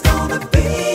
gonna be